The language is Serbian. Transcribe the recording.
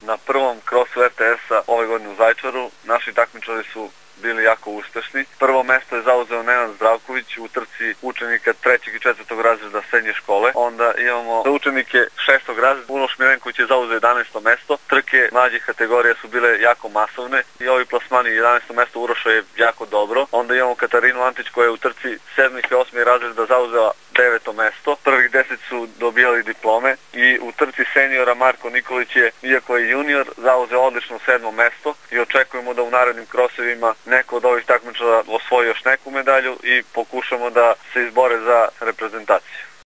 Na prvom krosu RTS-a ove godine u Zajčaru naši takmičari su bili jako uspešni. Prvo mesto je zauzeo Nenad Zdravković u trci učenika trećeg i četvrtog razreda srednje škole. Onda imamo za učenike šestog razreda Unoš Milenković je zauzeo 11. mesto. Trke mlađih kategorija su bile jako masovne i ovi plasmani 11. mesto Uroša je jako dobro. Onda imamo Katarinu Antić koja je u trci sedmih i osmih razreda zauzela deveto mesto. Prvih deset su dobijali diplome i u trci seniora Marko Nikolić je, iako je junior, zauzeo odlično sedmo mesto i očekujemo da u narednim krosevima neko od ovih takmičara osvoji još neku medalju i pokušamo da se izbore za reprezentaciju.